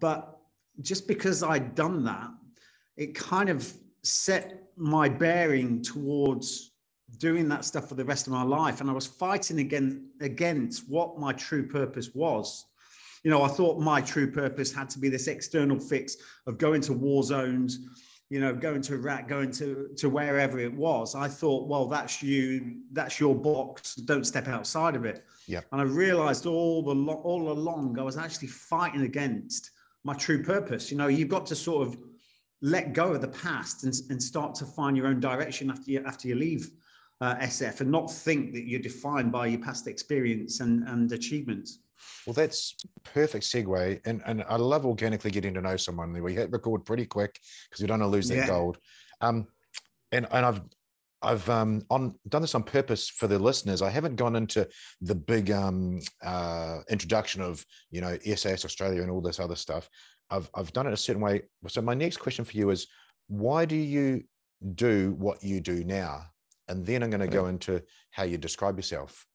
but just because I'd done that, it kind of set my bearing towards doing that stuff for the rest of my life. And I was fighting again against what my true purpose was. You know, I thought my true purpose had to be this external fix of going to war zones, you know, going to Iraq, going to, to wherever it was. I thought, well, that's you, that's your box. Don't step outside of it. Yeah. And I realized all the all along I was actually fighting against my true purpose. You know, you've got to sort of let go of the past and, and start to find your own direction after you after you leave uh, SF and not think that you're defined by your past experience and, and achievements. Well, that's perfect segue. And, and I love organically getting to know someone. We hit record pretty quick because we don't want to lose that yeah. gold. Um, and, and I've I've um, on done this on purpose for the listeners. I haven't gone into the big um, uh, introduction of you know SAS Australia and all this other stuff. I've I've done it a certain way. So my next question for you is, why do you do what you do now? And then I'm going to go into how you describe yourself